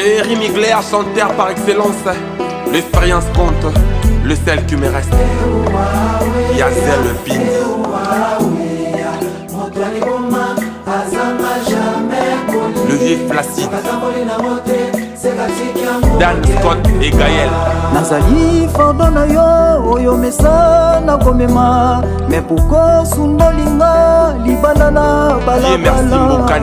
J'ai Migler, chanteur par excellence. L'expérience compte, le sel qui me reste. Yazel le pin. Le vieux Placide. Dan Scott et Gaël. nazali fardo na yo oyo mesa nakomema me pourkoi sundolinga libala na balabala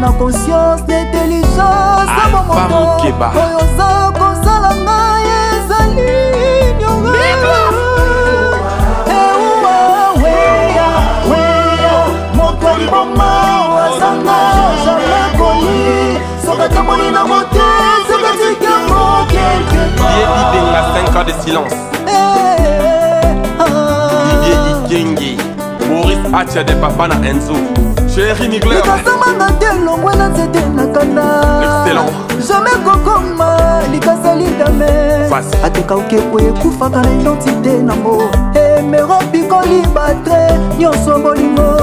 na conscience na intelligence na momoto oyo oza kosala ngai ezali eh, mama wazanga jamai koli soka tomoni na mote soka tikango kelkepaebidenga 5 ans de silence eh, ah. didier ikenge maurice atia de papa na enzo chéri migler likasamanga te longwe na nzete na kanda jamai kokoma likasalidame atekauki po ekufaka na identité nango emero bikoli batre nyonso bolingo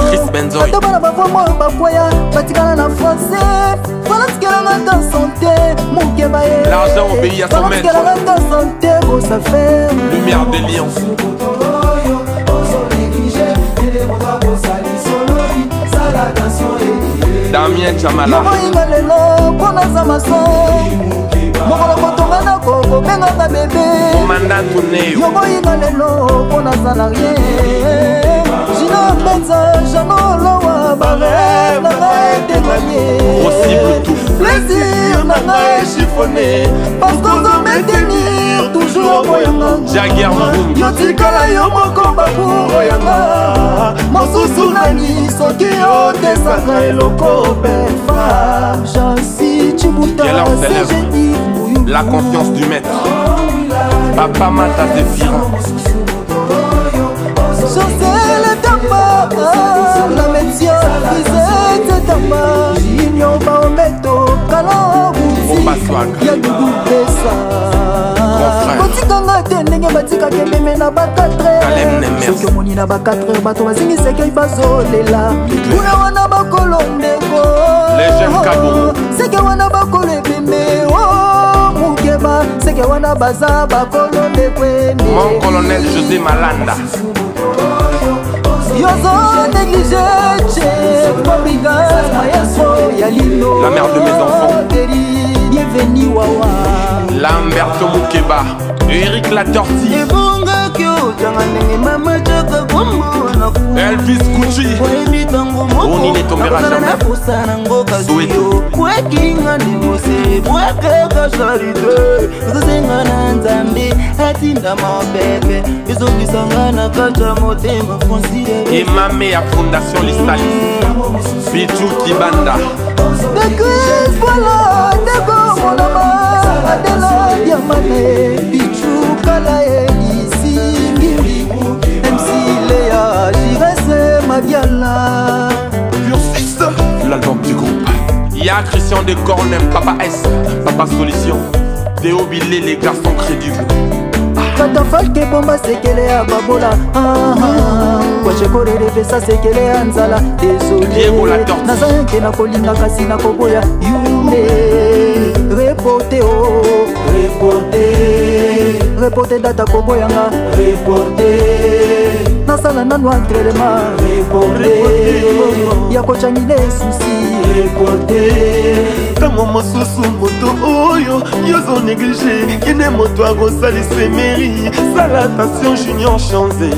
ata bana bavomo bakwaya batikala na francais balatikelanga ta sante mokeba ye balatikelanga ta sante bosafer lumière de lion julien chamala mokoinga lelo mpo naza maso mokolo kotonga na kokobengaka bebe yokoinga lelo mpo naza na rien jino mpenza jano lowa bareve na ngai eteganie plaisir na ngai chifone parce kozomekeni babour oboyanga yotikala yo moko babour oyanga mosusu nani soki otesaka eloko befa jasi cibuta cgdi La confiance du maître Papa Mata Tefira ya dudu pesa kotikanga te ndenge batikaka ememe na ba 4 soki omoni na ba 4 bato bazingisekei bazolela kuna wana bakolo ndeko seke wana bakolo ebime oh, mokeba seke wana baza bakolo ndekwene mon colonel josé malanda yozo néglige che kobiga maestro ya lino la mère de maison beni wawa lamberto mokeba erik latorti ebongaki otyanga ndenge mama jaka komona elvis kuci oyebi bango mokonakosa nango kazio bwekinga ndengose bwekeka charité ozosenga na nzambe atinda mabepe ezongisanga na kata motema francile emame ya fondation listalis mm. bitu kibanda dekrefala monama adela diamane bichukala elisi miri msilea jirese mabiala Ursis, l'album du groupe Y'a Christian de Cornem, Papa S, Papa Solution Théo Billet, les garçons crédules katafalke bomba sekele ya babola ah, ah, ah. kwachekolele epesa sekele ya nzala desole naza yake nakolinga kasi nakoboya yule reporte o oh. reporte data kombo yanga reporte nasala nano entraînement reporte ya kocangile susi reporte ntango mosusu moto oyo yozo néglige kende moto akosalisa emeri sala attention junior chanze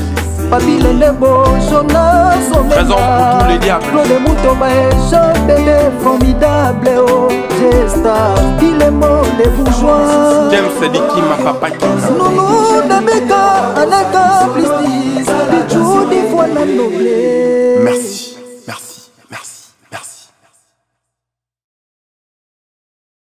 babilelembo jonas omengaclaude mutomba e jean bebe formida mboka bilemo le bourgeois james diki mapapaki nono nabeka anaka plis